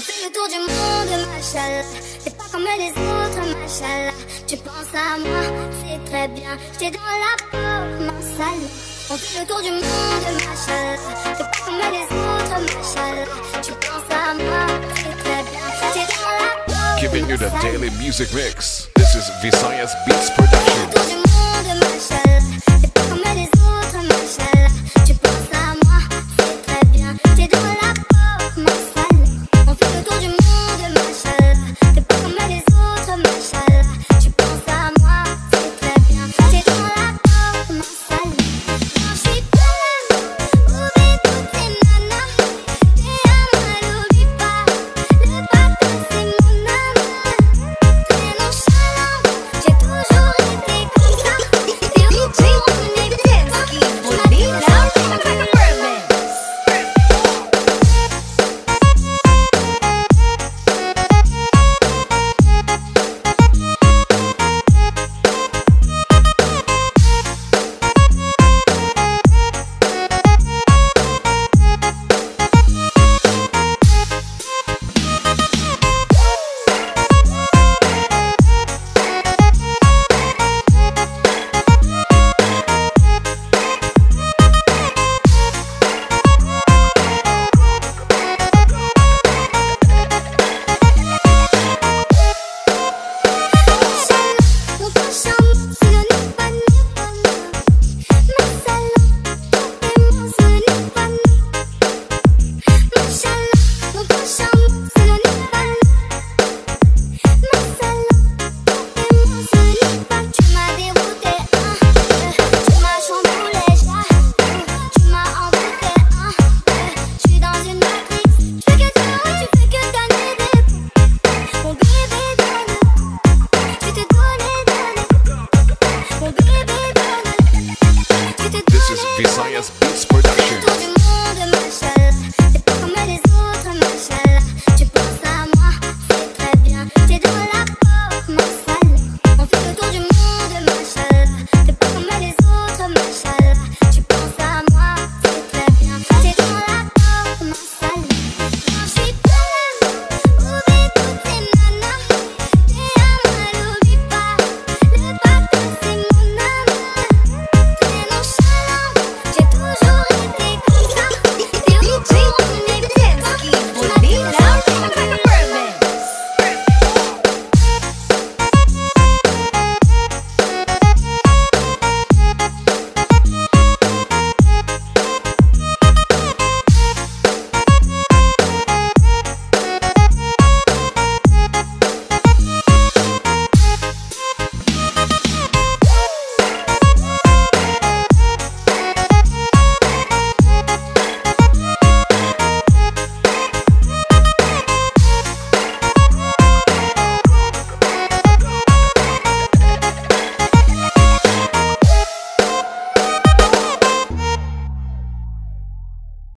On fait le tour du monde, machallah. T'es pas comme les autres, machallah. Tu penses à moi, c'est très bien. J'étais dans la peau, mon salut. On fait le tour du monde, machallah. T'es pas comme les autres, machallah. Tu penses à moi, c'est très bien. J'étais dans la peau. Giving you the daily music mix. This is Visayas Beats Production. Visões.